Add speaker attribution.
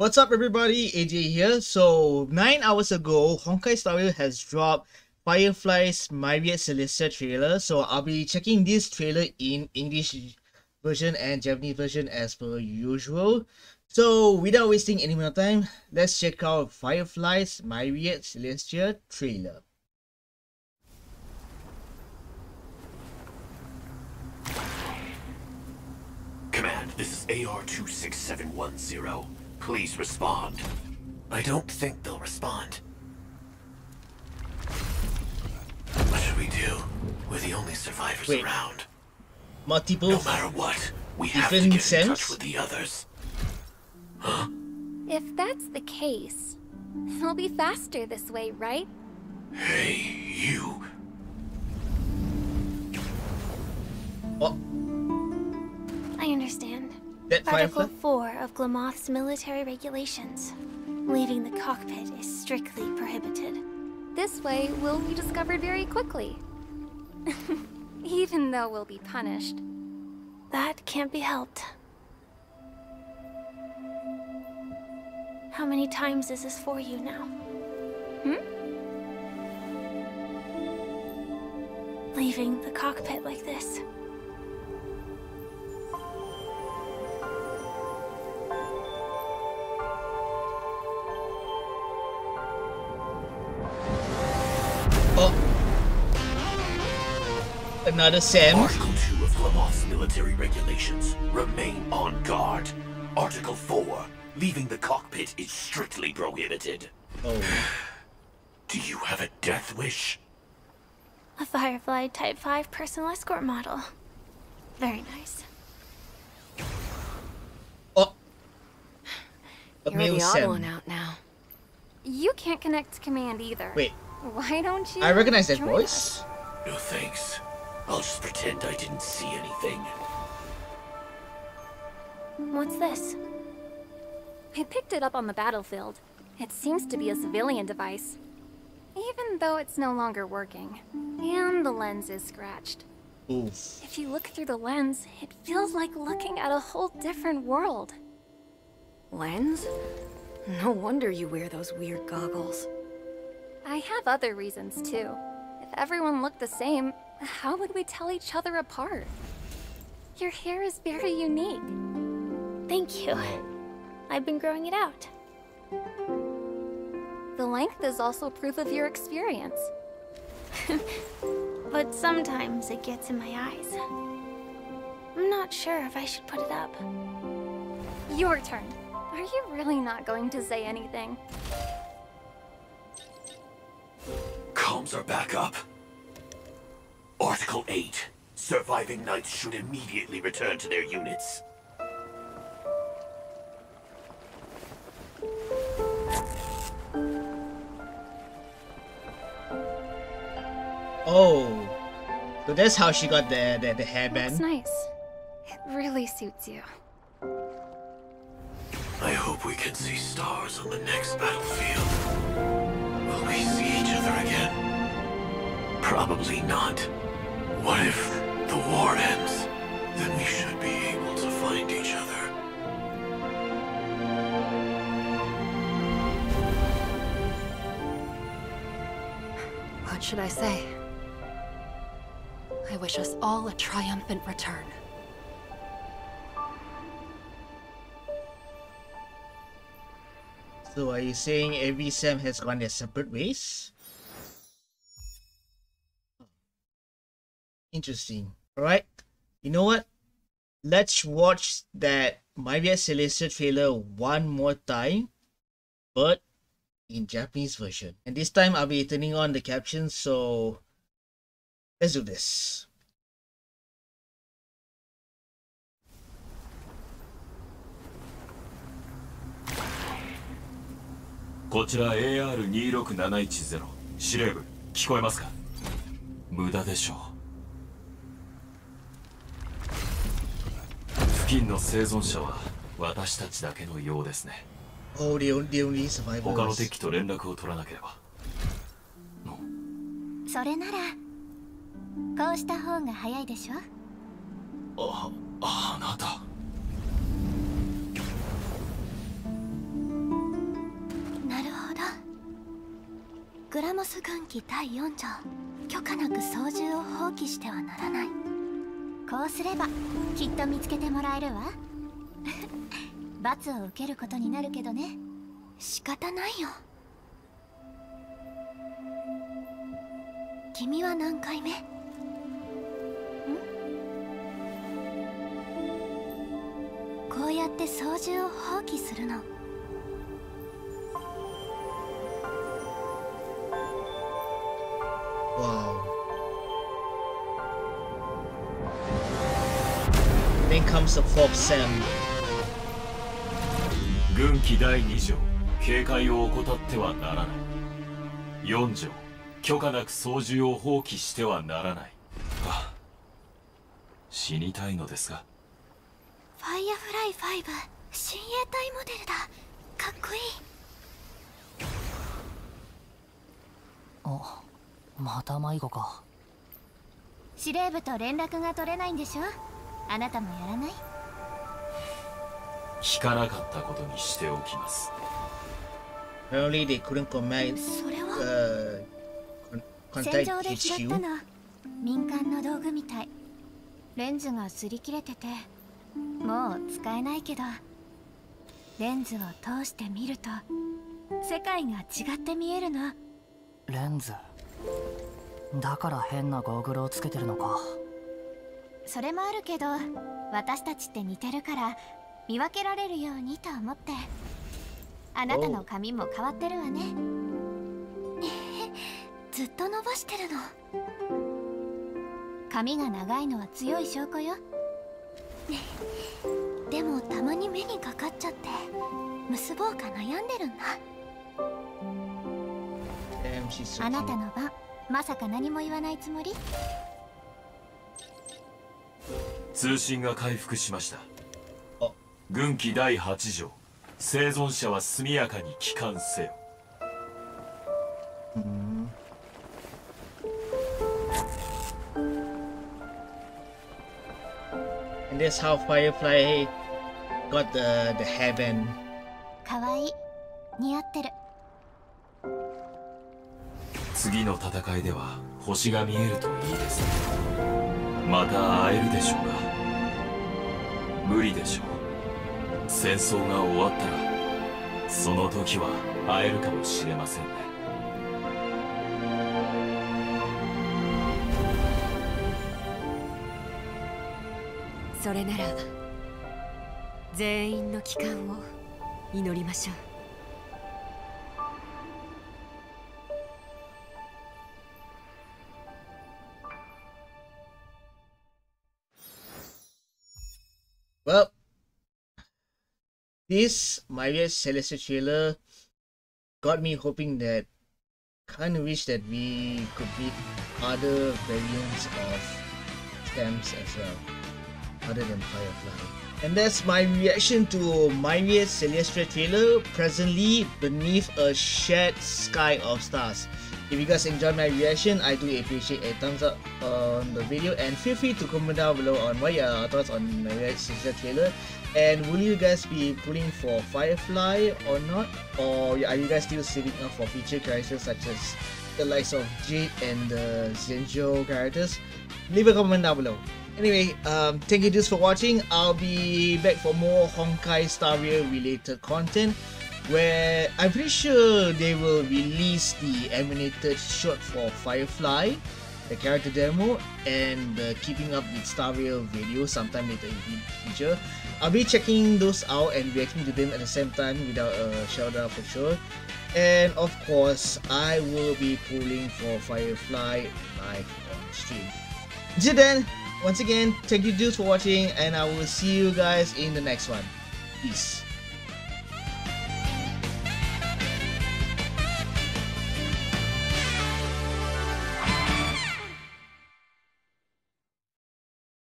Speaker 1: What's up everybody, AJ here. So 9 hours ago, Honkai Star Rail has dropped Firefly's Myriad Celestia trailer. So I'll be checking this trailer in English version and Japanese version as per usual. So without wasting any more time, let's check out Firefly's Myriad Celestia trailer.
Speaker 2: Command, this is AR-26710. Please respond.
Speaker 3: I don't think they'll respond.
Speaker 2: What should we do? We're the only survivors
Speaker 1: Wait.
Speaker 2: around.
Speaker 1: Multiple
Speaker 2: No matter what, we have to
Speaker 1: Different
Speaker 2: get in touch
Speaker 1: sense?
Speaker 2: with the others. Huh?
Speaker 4: If that's the case, it'll be faster this way, right?
Speaker 2: Hey, you.
Speaker 1: Oh,
Speaker 4: I understand.
Speaker 1: That
Speaker 4: Article
Speaker 1: Firefly?
Speaker 4: 4 of Glamoth's military regulations. Leaving the cockpit is strictly prohibited. This way, we'll be discovered very quickly. Even though we'll be punished. That can't be helped. How many times is this for you now? Hmm? Leaving the cockpit like this.
Speaker 1: Another Sam.
Speaker 2: Article 2 of Glamoth's military regulations. Remain on guard. Article 4. Leaving the cockpit is strictly prohibited.
Speaker 1: Oh.
Speaker 2: Do you have a death wish?
Speaker 4: A Firefly Type 5 personal escort model. Very nice.
Speaker 1: Oh. A
Speaker 5: You're
Speaker 1: male
Speaker 5: the odd one out now.
Speaker 4: You can't connect to command either.
Speaker 1: Wait,
Speaker 4: Why don't you?
Speaker 1: I recognize that
Speaker 4: join
Speaker 1: voice.
Speaker 2: No thanks. I'll just pretend I didn't see anything.
Speaker 4: What's this? I picked it up on the battlefield. It seems to be a civilian device. Even though it's no longer working. And the lens is scratched.
Speaker 1: Oof.
Speaker 4: If you look through the lens, it feels like looking at a whole different world.
Speaker 5: Lens? No wonder you wear those weird goggles.
Speaker 4: I have other reasons too. If everyone looked the same, how would we tell each other apart? Your hair is very unique. Thank you. I've been growing it out. The length is also proof of your experience. but sometimes it gets in my eyes. I'm not sure if I should put it up. Your turn. Are you really not going to say anything?
Speaker 2: Comms are back up. Article 8. Surviving knights should immediately return to their units.
Speaker 1: Oh. So that's how she got the the, the
Speaker 4: Looks
Speaker 1: hairband.
Speaker 4: nice. It really suits you.
Speaker 2: I hope we can see stars on the next battlefield. Will we see each other again? Probably not. What if the war ends? Then we should be able to find each other.
Speaker 5: What should I say? I wish us all a triumphant return.
Speaker 1: So are you saying every Sam has gone their separate ways? Interesting. All right. You know what? Let's watch that Myriad Celestia trailer one more time. But in Japanese version. And this time I'll be turning on the captions, so let's do this.
Speaker 6: こちら AR26710 司令部聞こえますか無駄でしょう近の生存者は私たちだけのようですね。他の敵と連絡を取らなければ。
Speaker 4: それなら、こうした方が早いでしょ？
Speaker 6: あ、あなた。なるほど。
Speaker 7: グラモス軍機第4条、許可なく操縦を放棄してはならない。こうすればきっと見つけてもらえるわ。罰を受けることになるけどね。仕方ないよ。君は何回目？ん？こうやって操縦を放棄するの。
Speaker 1: Wow. Then comes the fourth Sam.
Speaker 6: 軍機第2条警戒を怠ってはならない。4条許可なく操縦を放棄してはならない。あ死にたいのですが。
Speaker 7: ファイアフライ5親衛隊モデルだ。かっこいい。
Speaker 8: あまた迷子か。
Speaker 7: 司令部と連絡が取れないんでしょ？あなたもやらない？
Speaker 6: 聞かなかったことにしておきます。
Speaker 1: Apparently they couldn't command
Speaker 7: それは
Speaker 1: ？uh,
Speaker 7: 戦
Speaker 1: contact
Speaker 7: 場で拾.ったの。民間の道具みたい。レンズが擦り切れててもう使えないけどレンズを通して見ると世界が違って見えるの。
Speaker 8: レンズ？だから変なゴーグルをつけてるのか
Speaker 7: それもあるけど私たちって似てるから見分けられるようにと思って。あなたの髪も変わってるわね。ずっと伸ばしてるの。髪が長いのは強い証拠よ。でもたまに目にかかっちゃって結ぼうか悩んでるんだ。あな.たの番まさか何も言わないつもり？
Speaker 6: 通信が回復しました。
Speaker 1: あ。
Speaker 6: 軍機第8条。生存者は速やかに帰還せよ。
Speaker 1: And that's how Firefly got the, the hairband.
Speaker 7: かわいい。似合ってる。
Speaker 6: 次の戦いでは星が見えるといいですねまた会えるでしょうか？無理でしょう。戦争が終わったらその時は会えるかもしれませんね。
Speaker 5: それなら全員の帰還を祈りましょう。
Speaker 1: Well, this Myriad Celeste trailer got me hoping that kind of wish that we could meet other variants of stamps as well, other than Firefly. And that's my reaction to Myriad Celestia trailer, presently beneath a shared sky of stars. If you guys enjoyed my reaction, I do appreciate a thumbs up on the video and feel free to comment down below on what your thoughts on Myriad Celestia trailer. And will you guys be pulling for Firefly or not? Or are you guys still saving up for future characters such as the likes of Jade and the Xianzhou characters? Leave a comment down below. Anyway, um, thank you dudes for watching. I'll be back for more Honkai Star Rail related content where I'm pretty sure they will release the animated short for Firefly, the character demo, and the Keeping Up with Star Rail video sometime later in the future. I'll be checking those out and reacting to them at the same time without a shout out for sure. And of course, I will be pulling for Firefly live on stream. Until then, once again, thank you dudes for watching, and I will see you guys in the next one. Peace.